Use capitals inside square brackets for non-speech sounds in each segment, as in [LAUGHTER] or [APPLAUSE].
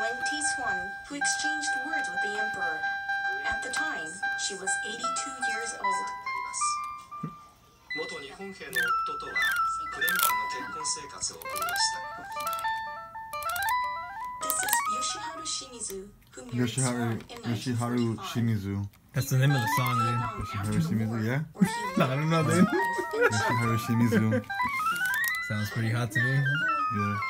Wen Tiswan, who exchanged words with the emperor. At the time, she was 82 years old. 元日本兵の夫とは9年間の結婚生活を送りました。This is Yoshiharu Shimizu, who married Yoshiharu, Yoshiharu Shimizu. That's the name of the song, dude. Yoshiharu Shimizu, yeah? [LAUGHS] I don't know, dude. Yoshiharu Shimizu. Sounds pretty hot to me. Yeah.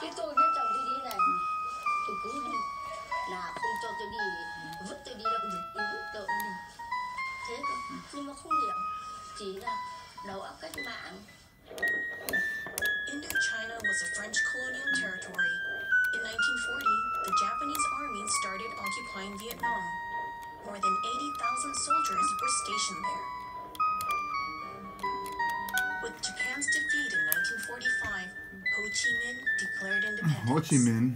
cái tôi chồng tôi đi này tôi cứ đi là không cho tôi đi vứt tôi đi đâu vứt tôi đi thế thôi nhưng mà không hiểu chỉ là đầu óc cách mạng Indochina was a French colonial territory. In 1940, the Japanese army started occupying Vietnam. More than 80,000 soldiers were stationed there. Ho Chi Minh